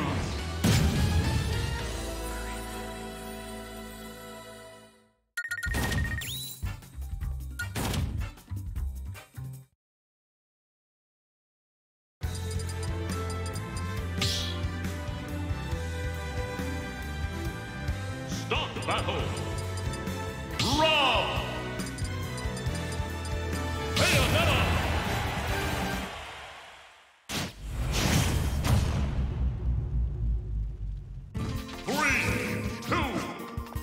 Bayonetta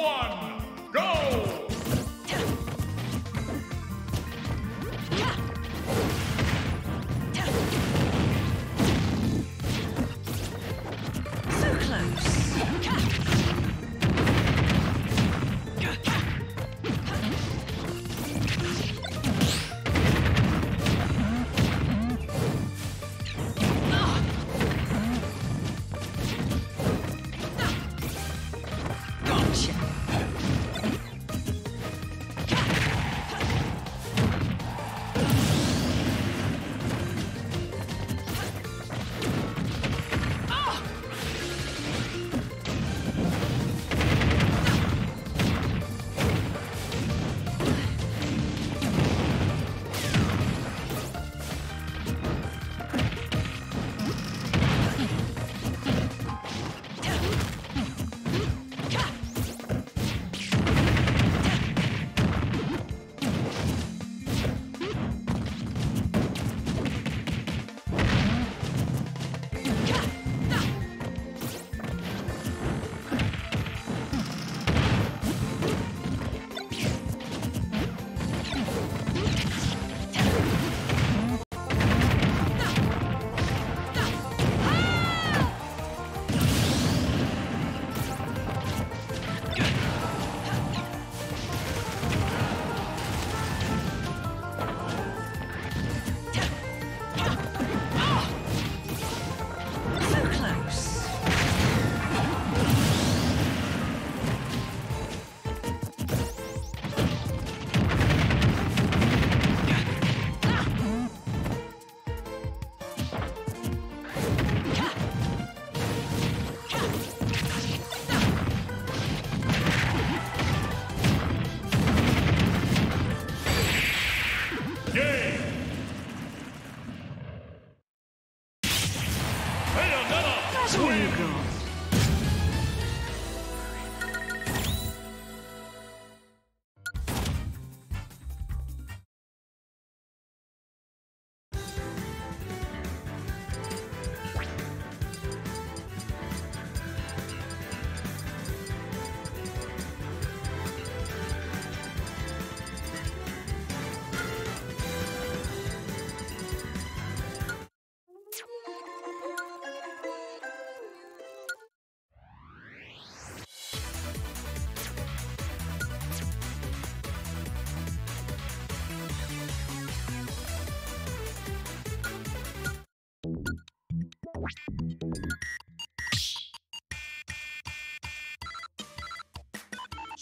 one,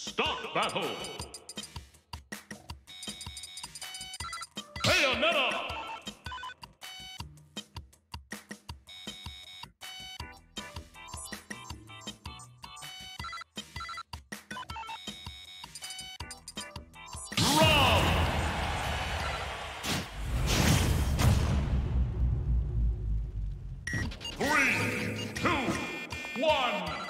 Start battle. Bayonetta. Three, two, one,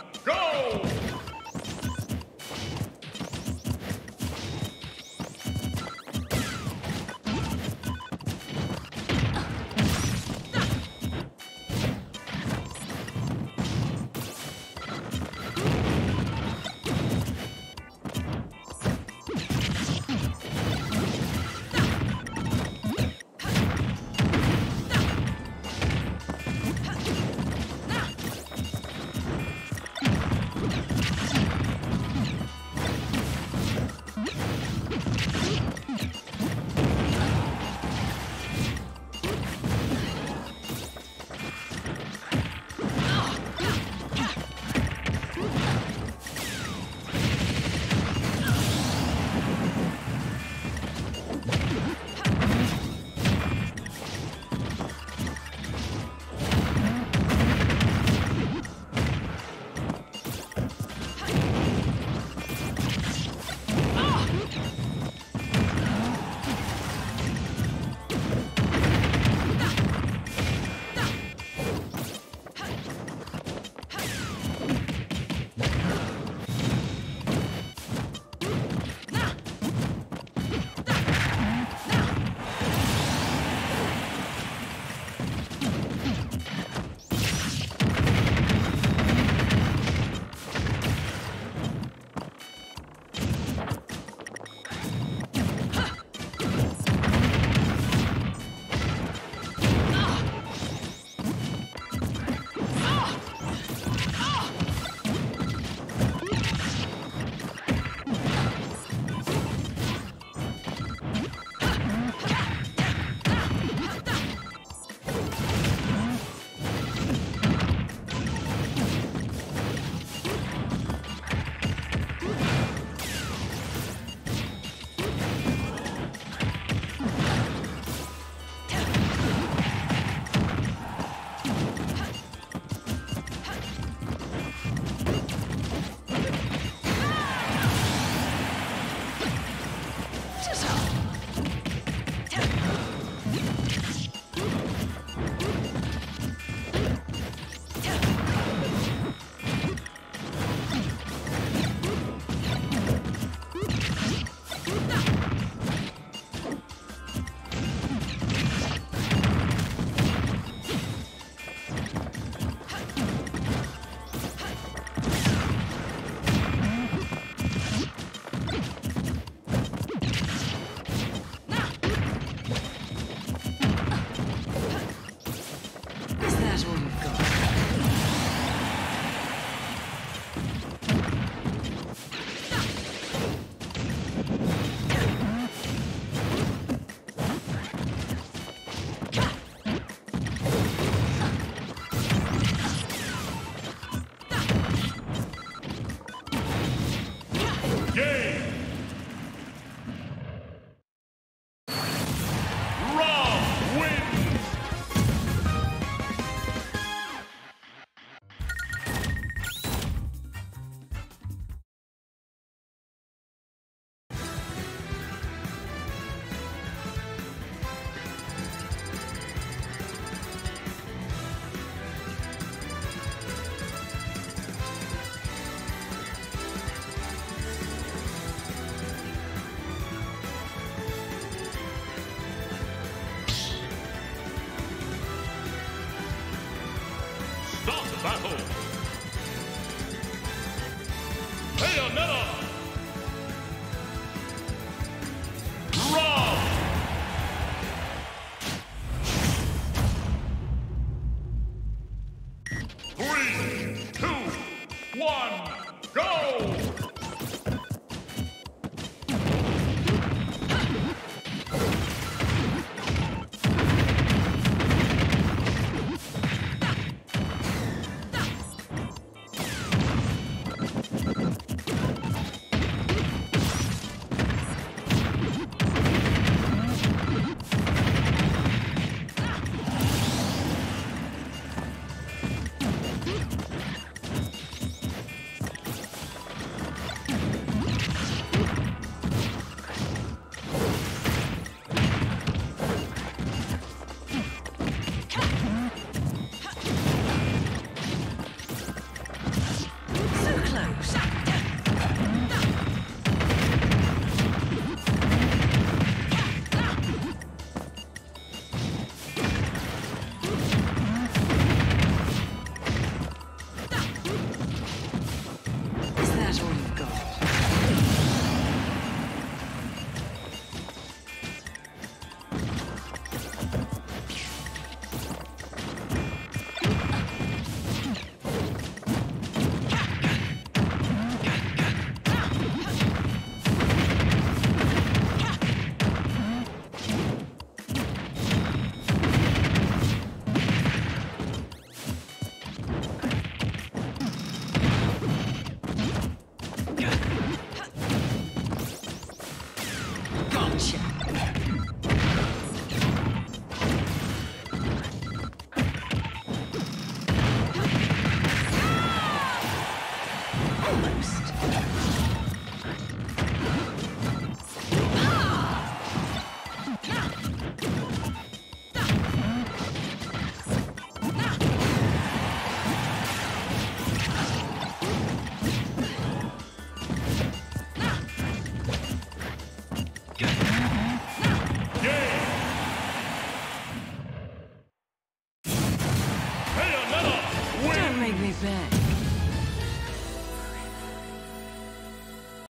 Stop battle.